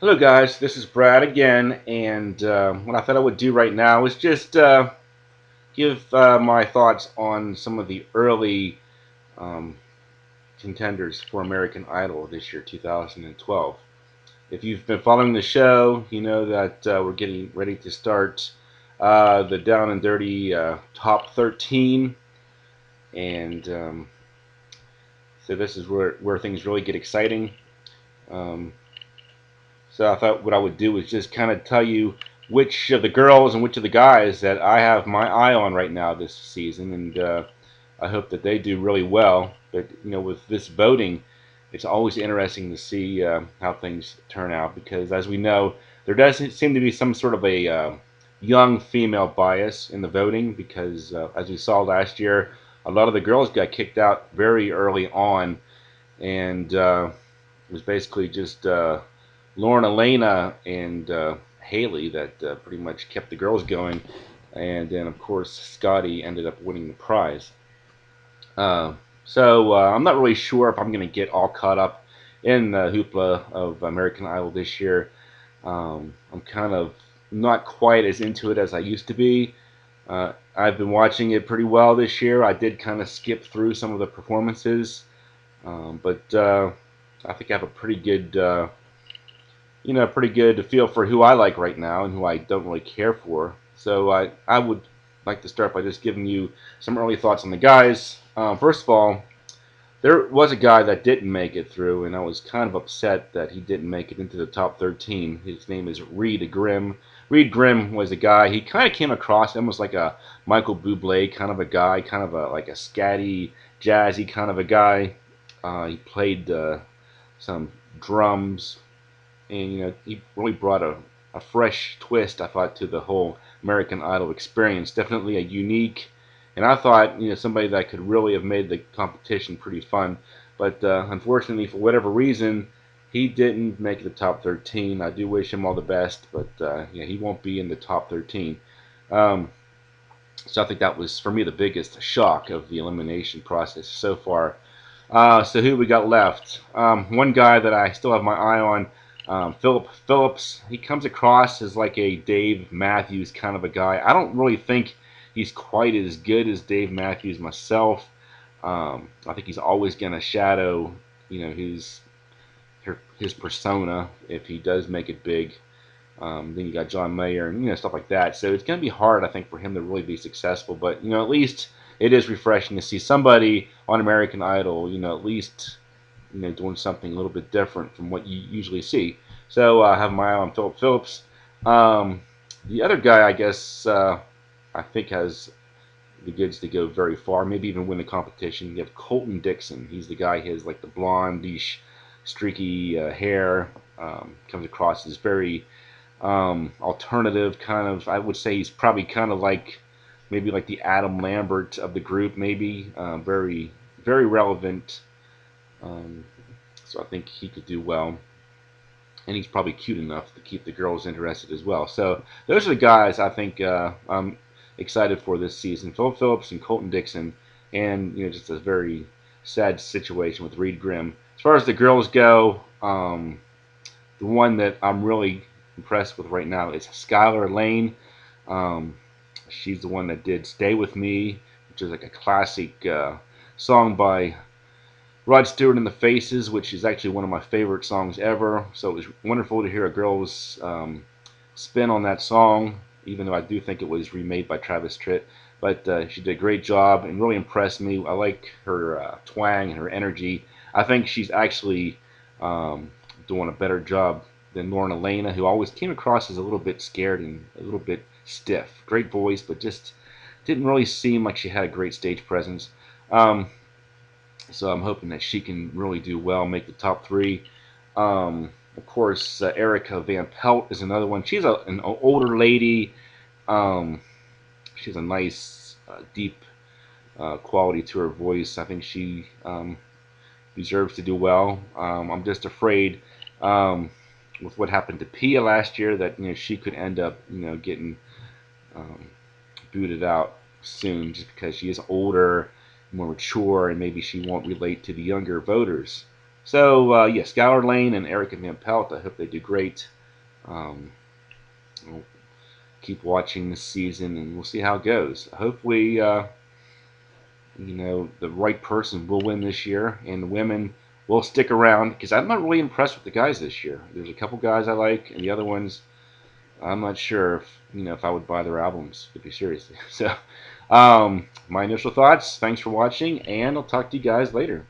Hello guys, this is Brad again, and uh, what I thought I would do right now is just uh, give uh, my thoughts on some of the early um, contenders for American Idol this year, 2012. If you've been following the show, you know that uh, we're getting ready to start uh, the Down and Dirty uh, Top 13, and um, so this is where, where things really get exciting. Um, so I thought what I would do is just kind of tell you which of the girls and which of the guys that I have my eye on right now this season, and uh, I hope that they do really well. But you know, with this voting, it's always interesting to see uh, how things turn out because, as we know, there does seem to be some sort of a uh, young female bias in the voting because, uh, as we saw last year, a lot of the girls got kicked out very early on, and uh, it was basically just uh, Lauren Alaina and uh, Haley that uh, pretty much kept the girls going. And then, of course, Scotty ended up winning the prize. Uh, so uh, I'm not really sure if I'm going to get all caught up in the hoopla of American Idol this year. Um, I'm kind of not quite as into it as I used to be. Uh, I've been watching it pretty well this year. I did kind of skip through some of the performances, um, but uh, I think I have a pretty good you know, pretty good to feel for who I like right now and who I don't really care for. So I, I would like to start by just giving you some early thoughts on the guys. Um, first of all, there was a guy that didn't make it through, and I was kind of upset that he didn't make it into the top 13. His name is Reed Grimm. Reed Grimm was a guy, he kind of came across almost like a Michael Bublé kind of a guy, kind of a like a scatty, jazzy kind of a guy. Uh, he played uh, some drums, and you know he really brought a, a fresh twist I thought to the whole American Idol experience. Definitely a unique, and I thought you know somebody that could really have made the competition pretty fun. But uh, unfortunately, for whatever reason, he didn't make the top 13. I do wish him all the best, but uh, yeah, he won't be in the top 13. Um, so I think that was for me the biggest shock of the elimination process so far. Uh, so who we got left? Um, one guy that I still have my eye on um, Phillip Phillips, he comes across as like a Dave Matthews kind of a guy. I don't really think he's quite as good as Dave Matthews myself. Um, I think he's always going to shadow, you know, his his persona if he does make it big. Um, then you got John Mayer and you know stuff like that. So it's going to be hard, I think, for him to really be successful. But you know, at least it is refreshing to see somebody on American Idol, you know, at least you know, doing something a little bit different from what you usually see. So uh, I have my eye on Phillip Phillips. Um, the other guy, I guess, uh, I think has the goods to go very far, maybe even win the competition. You have Colton Dixon. He's the guy who has like the blondish, streaky uh, hair. Um, comes across as very um, alternative, kind of. I would say he's probably kind of like maybe like the Adam Lambert of the group, maybe. Uh, very, very relevant um, so I think he could do well. And he's probably cute enough to keep the girls interested as well. So those are the guys I think uh, I'm excited for this season. Phil Phillips and Colton Dixon. And, you know, just a very sad situation with Reed Grimm. As far as the girls go, um, the one that I'm really impressed with right now is Skylar Laine. Um, she's the one that did Stay With Me, which is like a classic uh, song by Rod Stewart in the Faces, which is actually one of my favorite songs ever. So it was wonderful to hear a girl's um, spin on that song, even though I do think it was remade by Travis Tritt. But uh, she did a great job and really impressed me. I like her uh, twang and her energy. I think she's actually um, doing a better job than Lauren Alaina, who always came across as a little bit scared and a little bit stiff. Great voice, but just didn't really seem like she had a great stage presence. Um, so I'm hoping that she can really do well, make the top three. Um, of course, uh, Erika Van Pelt is another one. She's a, an older lady. Um, she has a nice, uh, deep uh, quality to her voice. I think she um, deserves to do well. Um, I'm just afraid um, with what happened to Pia last year that you know she could end up you know getting um, booted out soon just because she is older more mature and maybe she won't relate to the younger voters. So, uh, yeah, Skylar Laine and Erika Van Pelt, I hope they do great. Um, we'll keep watching this season, and we'll see how it goes. Hopefully, uh, you know, the right person will win this year, and the women will stick around, because I'm not really impressed with the guys this year. There's a couple guys I like, and the other ones, I'm not sure if, you know, if I would buy their albums, to be serious. So, um, my initial thoughts, thanks for watching, and I'll talk to you guys later.